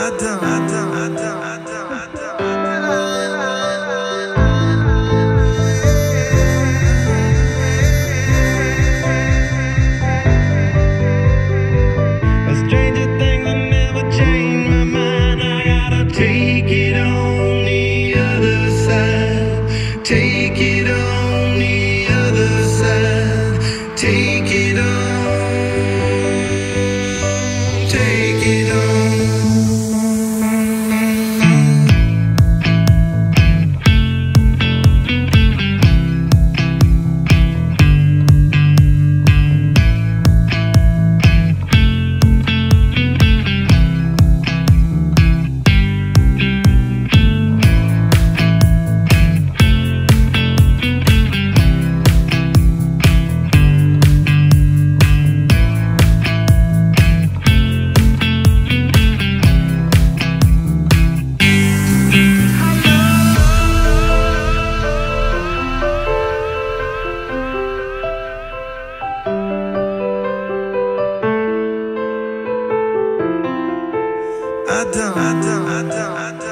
A stranger thing that never changed my mind. I gotta take it on the other side. Take it on the other side. Take it on. Adam, Adam, Adam, Adam.